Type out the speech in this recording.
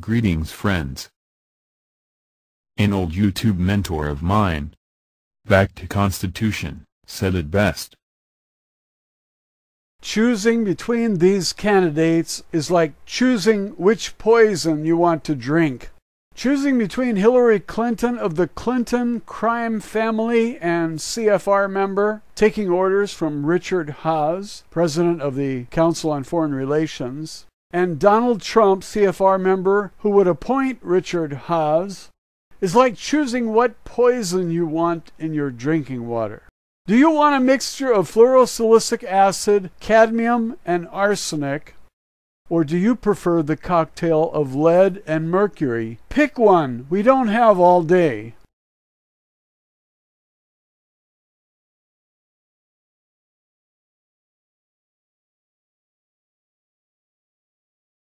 Greetings friends. An old YouTube mentor of mine, Back to Constitution, said it best. Choosing between these candidates is like choosing which poison you want to drink. Choosing between Hillary Clinton of the Clinton crime family and CFR member, taking orders from Richard Haass, president of the Council on Foreign Relations, and Donald Trump, CFR member, who would appoint Richard Haass, is like choosing what poison you want in your drinking water. Do you want a mixture of fluorosilicic acid, cadmium, and arsenic? Or do you prefer the cocktail of lead and mercury? Pick one. We don't have all day.